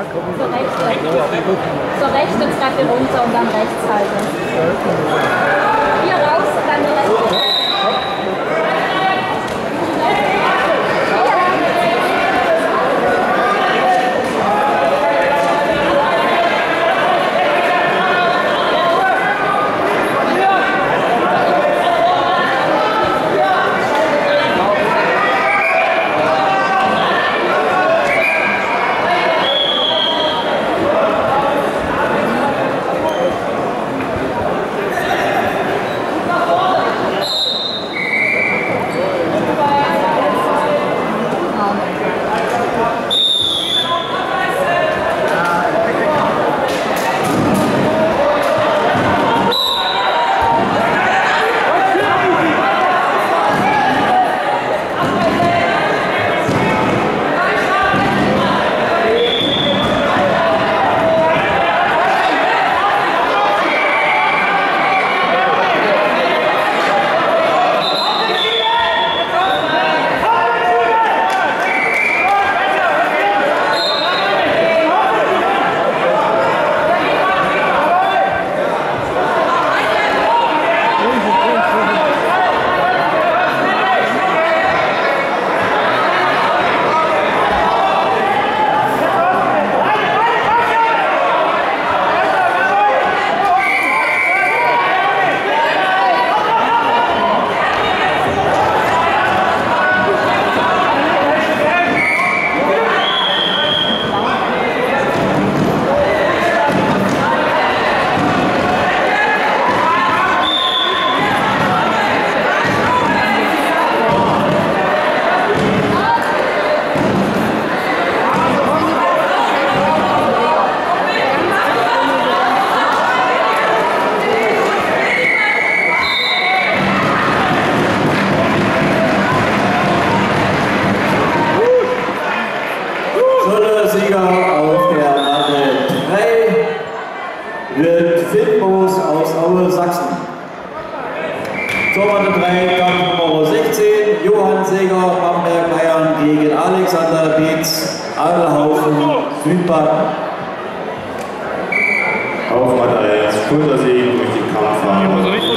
Zur rechten. Zur rechten Treppe runter und dann rechts halten. Schultersieger auf der Matte 3 wird Fitmos aus Aue, Sachsen. Zur Matte 3 Kampf Nummer 16, Johann Seger, Bamberg, Bayern gegen Alexander Dietz, Adelhausen, Südbaden. Auf 1, Schultersieg durch